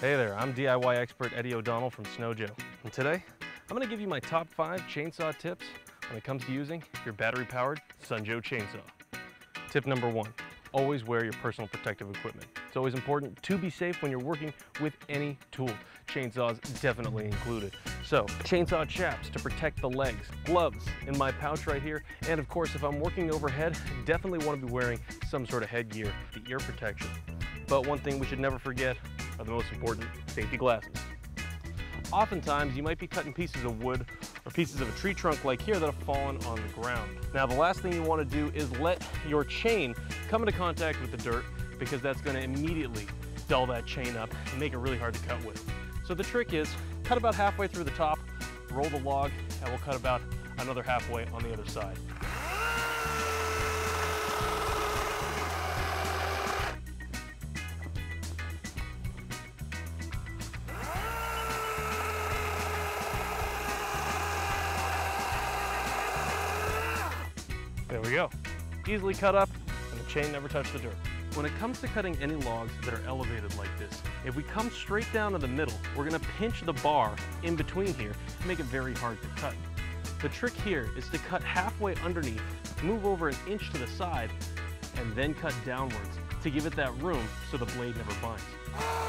Hey there, I'm DIY expert Eddie O'Donnell from Snow Joe. And today, I'm gonna give you my top five chainsaw tips when it comes to using your battery-powered Sun Joe chainsaw. Tip number one, always wear your personal protective equipment. It's always important to be safe when you're working with any tool, chainsaws definitely included. So, chainsaw chaps to protect the legs, gloves in my pouch right here, and of course if I'm working overhead, definitely want to be wearing some sort of headgear, the ear protection. But one thing we should never forget are the most important safety glasses. Oftentimes, you might be cutting pieces of wood or pieces of a tree trunk like here that have fallen on the ground. Now, the last thing you want to do is let your chain come into contact with the dirt because that's going to immediately dull that chain up and make it really hard to cut with. So the trick is cut about halfway through the top, roll the log, and we'll cut about another halfway on the other side. We go. Easily cut up and the chain never touched the dirt. When it comes to cutting any logs that are elevated like this, if we come straight down to the middle, we're gonna pinch the bar in between here to make it very hard to cut. The trick here is to cut halfway underneath, move over an inch to the side, and then cut downwards to give it that room so the blade never binds.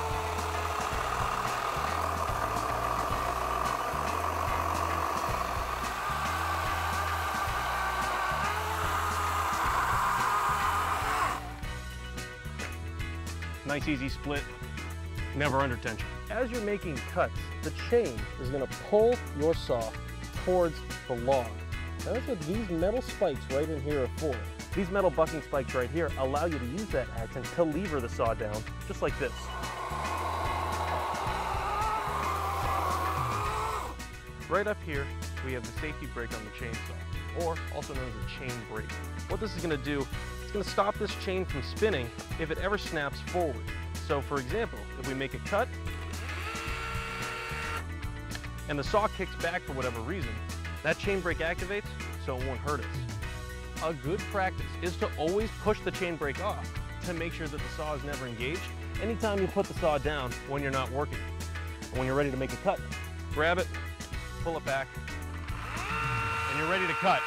Nice easy split, never under tension. As you're making cuts, the chain is gonna pull your saw towards the log. Now that's what these metal spikes right in here are for. These metal bucking spikes right here allow you to use that action to lever the saw down, just like this. Right up here, we have the safety brake on the chainsaw, or also known as a chain brake. What this is gonna do, it's gonna stop this chain from spinning if it ever snaps forward. So for example, if we make a cut, and the saw kicks back for whatever reason, that chain brake activates so it won't hurt us. A good practice is to always push the chain brake off to make sure that the saw is never engaged anytime you put the saw down when you're not working. when you're ready to make a cut, grab it, pull it back, and you're ready to cut.